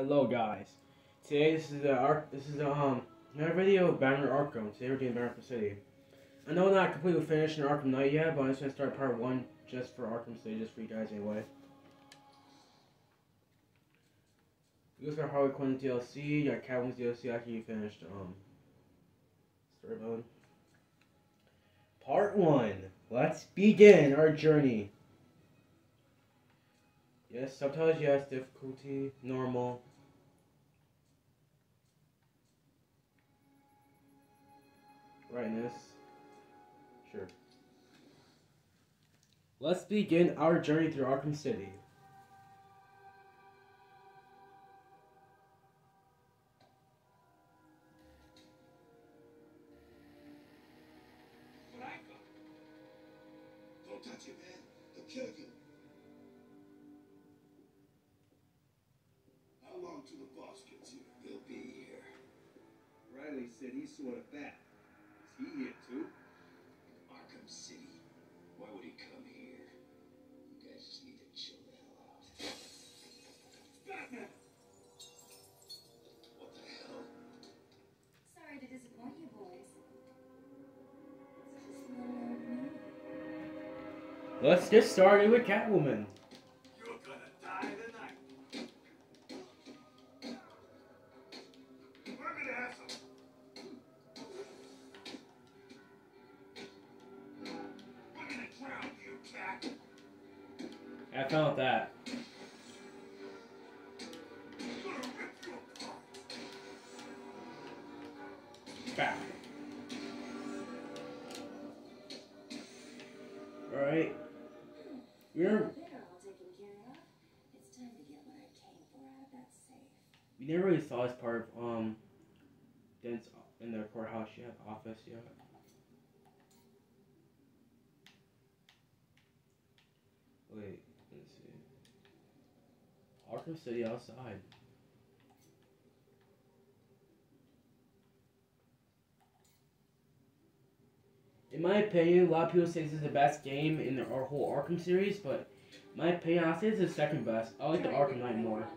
Hello guys. Today this is the arc. This is the um another video of Batman Arkham. Today we're doing Batman City. I know I'm not completely finished in Arkham Knight yet, but I'm just gonna start part one just for Arkham City, just for you guys anyway. We got Harley Quinn DLC. You got Catwoman's DLC after you finished um story mode. Part one. Let's begin our journey. Yes, subtitles, yes, difficulty, normal. Brightness. Sure. Let's begin our journey through Arkham City. Franklin! Don't touch him, man. He'll kill you. How long till the boss gets here? He'll be here. Riley said he saw the bat. Is he here too? Arkham City. Why would he come here? You guys just need to chill the hell out. Batman! What the hell? Sorry to disappoint you boys. It's just little old me. Let's get started with Catwoman. I found that. Arkham City outside. In my opinion, a lot of people say this is the best game in the our whole Arkham series, but my opinion, I'll say it's the second best. I like the Arkham Knight more.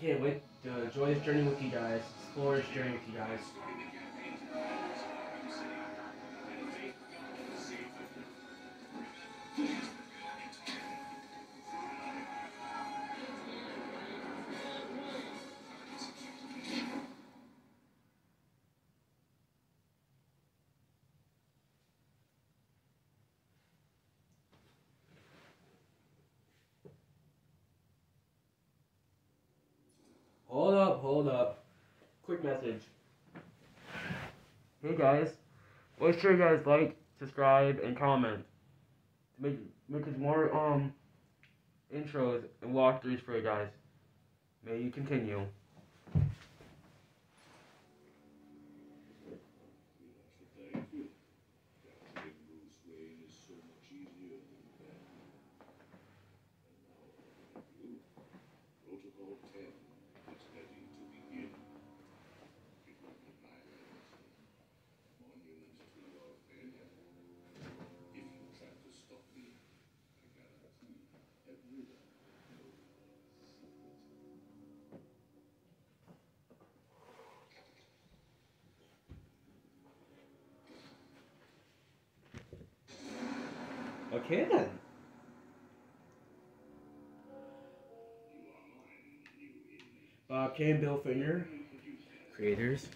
Can't wait uh, to enjoy this journey with you guys. Explore this journey with you guys. Make sure you guys like, subscribe, and comment. to make make us more um intros and walkthroughs for you guys. May you continue. Uh, Bob Kane, Bill Finger, creators.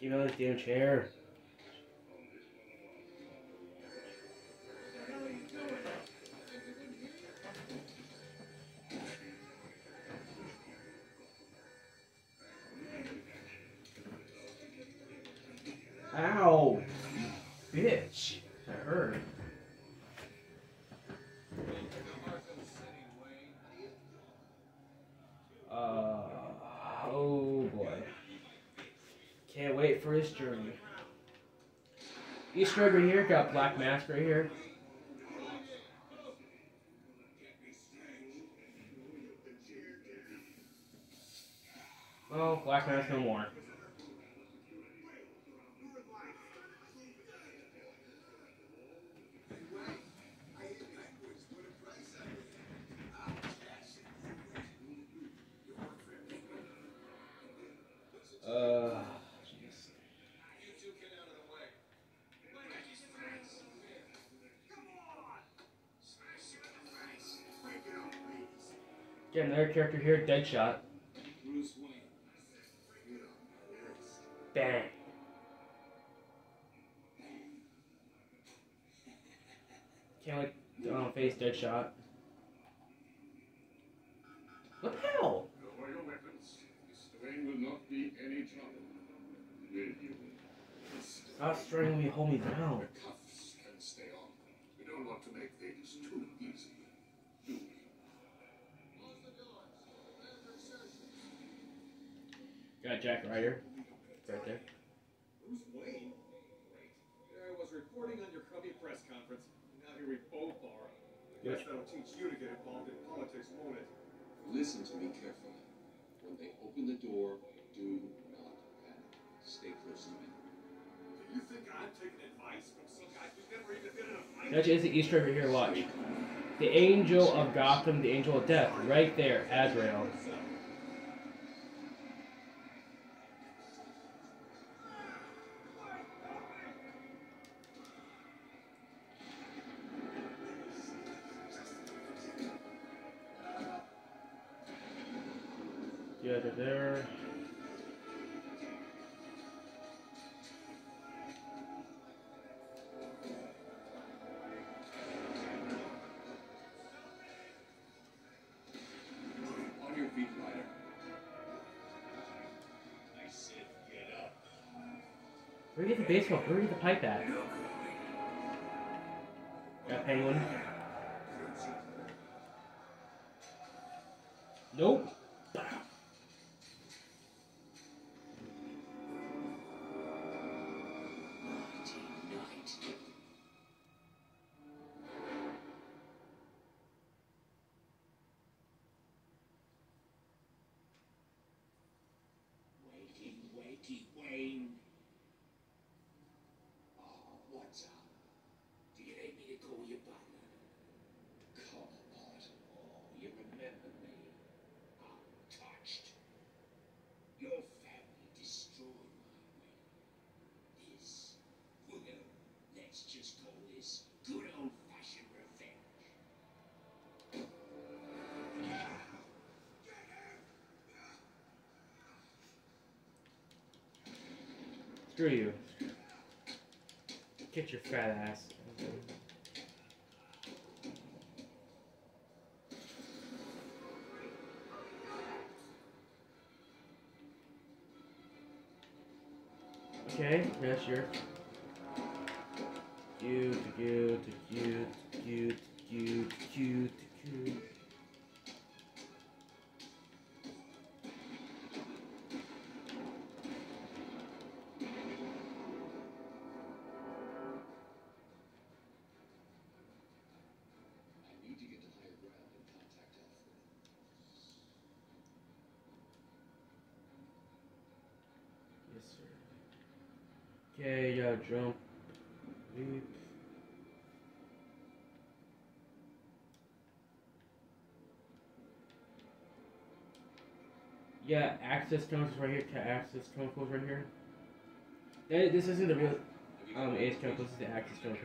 Give me this damn chair. This journey. Easter egg right here, got Black Mask right here. Well, Black Mask no more. Uh, Get another character here, Deadshot. Bang. Can't to um, face Deadshot. What the hell? Lower your weapons. Mr. Wayne will not be any trouble. Will you? Stop strangling me, hold me down. The cuffs can stay on. We don't want to make things too easy, do we? Got Jack Ryder. Right there. Who's Wayne? There I was reporting on your crummy press conference. Now here we both are. I guess that'll teach you to get involved in politics, won't it? Listen to me carefully. When they open the door, do not panic. Stay close to me. Do you think I'm taking advice from some guy who's never even been in a fight? That is the Easter egg here, watch. The Angel of Gotham, the Angel of Death, right there, Azrael. Get up. Where do you get the baseball? Where do you get the pipe at? Got Penguin. Screw you. Get your fat ass. Okay, yeah, sure. Cute, cute, cute, cute, cute, cute, cute. access codes right here. Access code codes right here. This isn't the real um, AS code. This is the access code.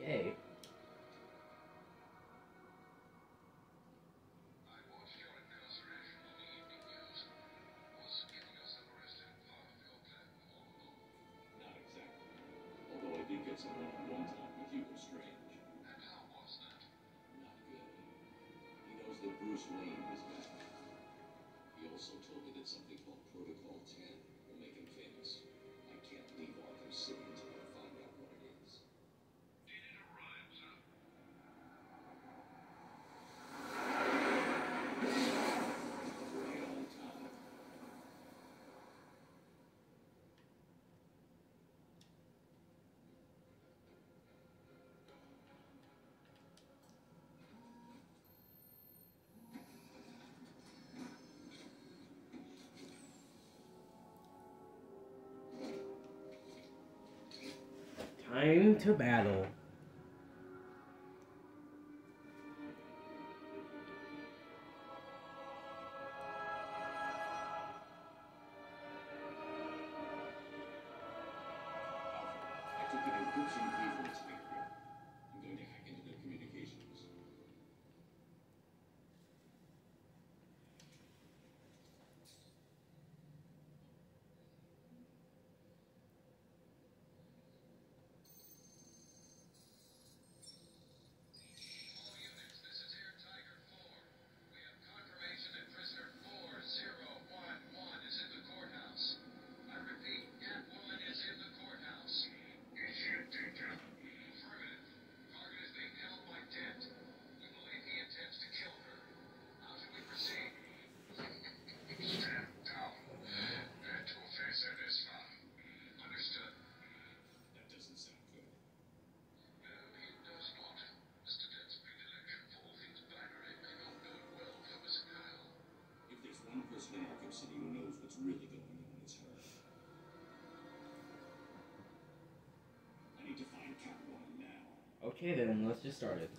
Okay. to battle. really going on. I need to find Catwoman now. Okay then, let's just start it.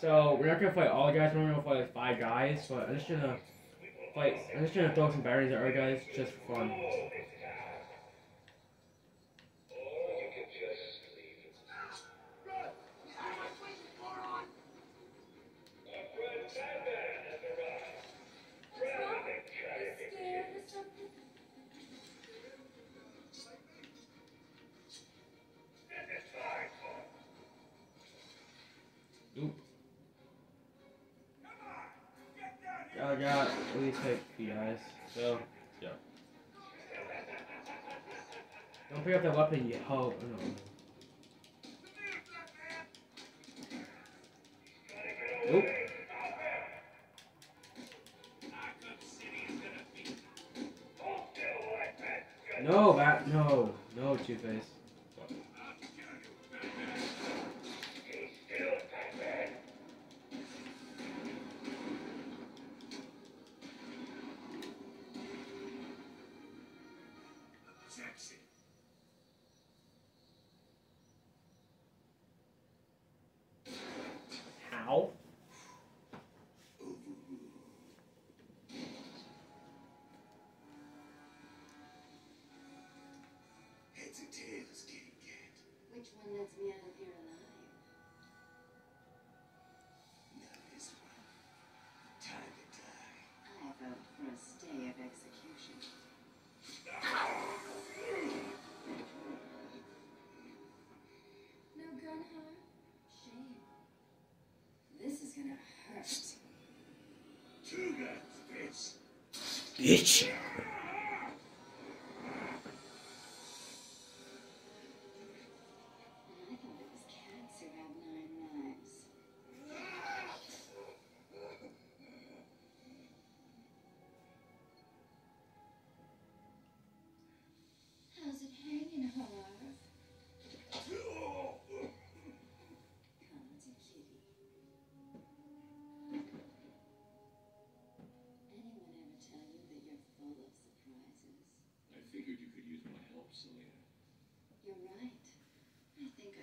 So we're not gonna fight all the guys. We're only gonna fight like five guys, but I'm just gonna fight. I'm just gonna throw some batarangs at our guys just for fun. Oop. No, no, no, Two bitch.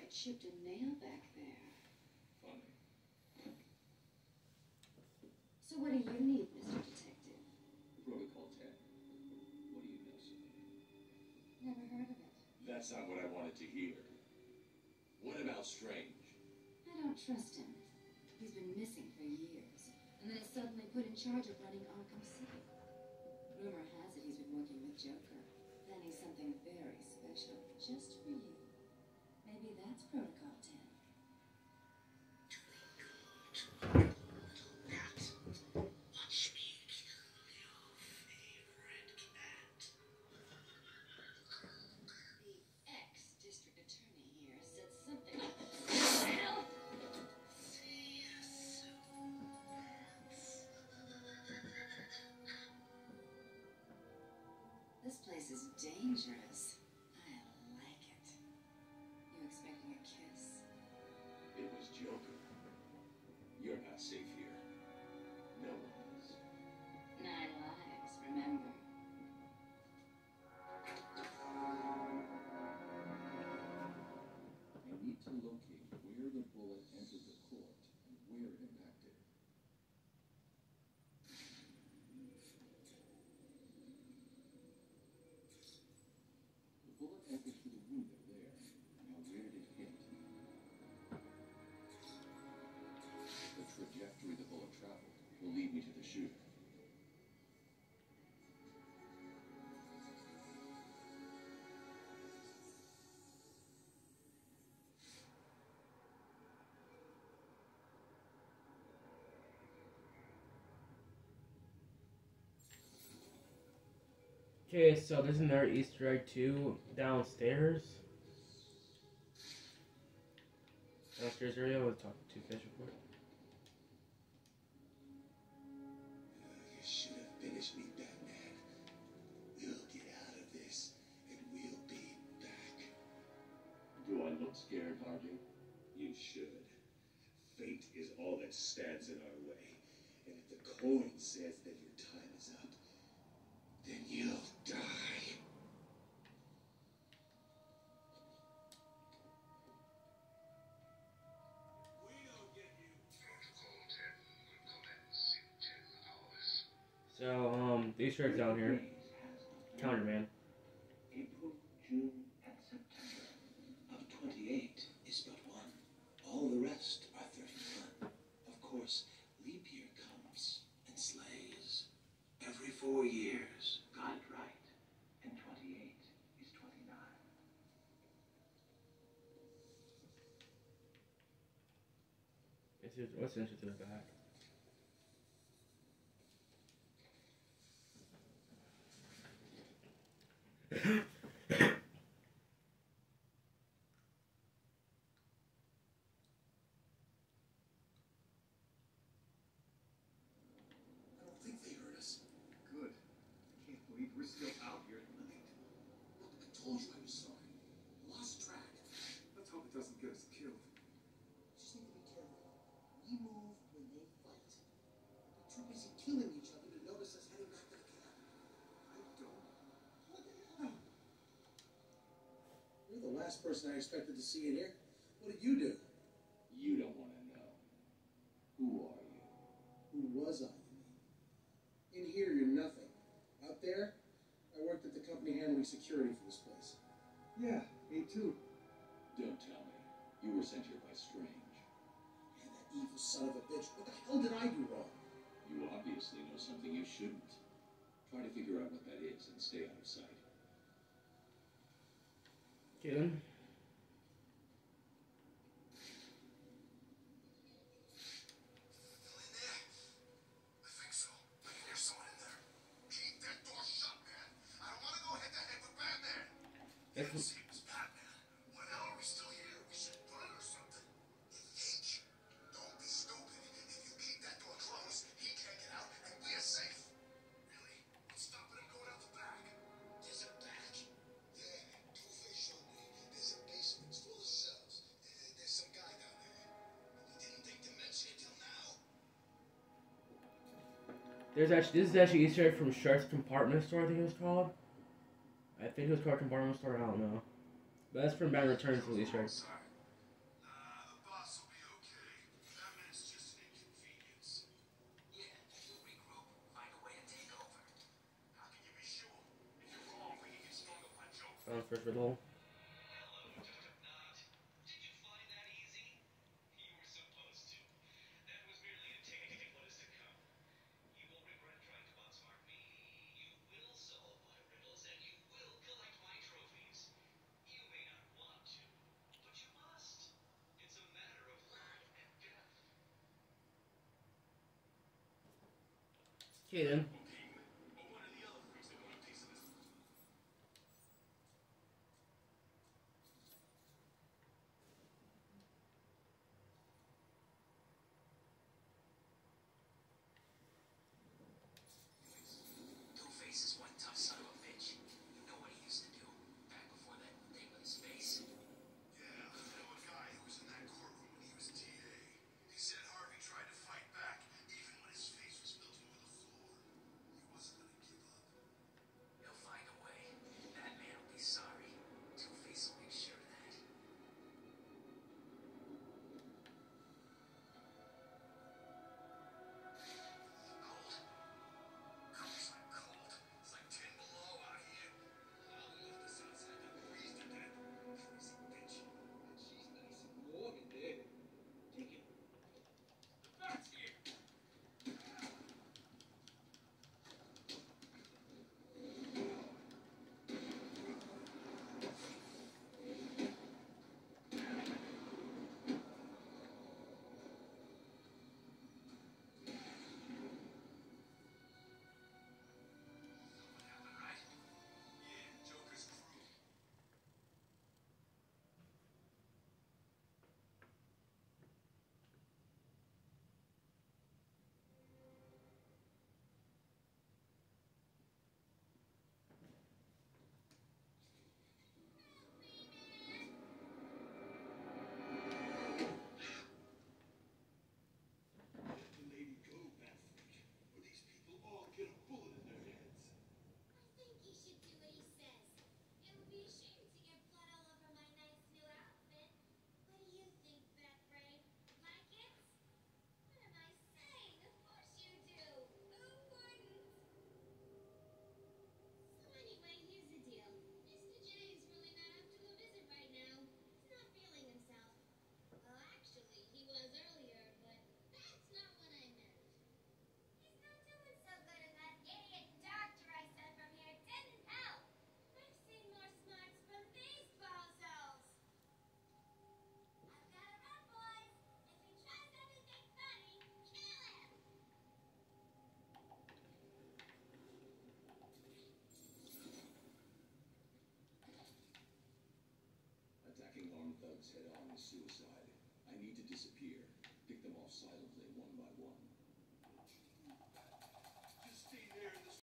I chipped a nail back there. Funny. So what do you need, Mr. Detective? Protocol 10. What do you know? Never heard of it. That's not what I wanted to hear. What about Strange? I don't trust him. He's been missing for years, and then is suddenly put in charge of running Arkham City. Rumor has it he's been working with Joker, planning something very special just This is dangerous. Okay, so there's another Easter egg too downstairs. Downstairs area. We'll talk to Fish before. You should have finished me, Batman. We'll get out of this, and we'll be back. Do I look scared, Harvey? You should. Fate is all that stands in our way. And if the coin says that So, um, these shirts down here. Calendar Man. April, June, and September of 28 is but one. All the rest are 31. Of course, leap year comes and slays. Every four years, got it right. And 28 is 29. It's just, what's the interest to the back? I don't think they heard us. Good. I can't believe we're still out here tonight. Look, I told you I was sorry. Lost track. Let's hope it doesn't get us killed. Just need to be careful. We move when they fight. They're too busy killing each other to notice us heading back to the camp. I don't. What the hell? You're the last person I expected to see in here. What did you do? You don't want to know. Who are you? Who was I. In here, you're nothing. Out there, I worked at the company handling security for this place. Yeah, me too. Don't tell me. You were sent here by Strange. Yeah, that evil son of a bitch. What the hell did I do wrong? You obviously know something you shouldn't. Try to figure out what that is and stay out of sight. Okay then. There's actually this is actually Easter egg from Shark's Compartment Store. I think it was called. I think it was called Compartment Store. I don't know. But that's from Batman Returns. The Easter egg. Nah, the boss will be okay. Batman's just an inconvenience. Yeah, we'll regroup, find a way to take over. How can you be sure? If you're wrong, we can get strung up on Joker. Found first riddle. Hello, Juggernaut. Did you find that easy? You were supposed to. That was merely indicating what is to come. You will regret trying to outsmart me. You will solve my riddles, and you will collect my trophies. You may not want to, but you must. It's a matter of life and death. Okay then. Thugs head on with suicide. I need to disappear. Pick them off silently.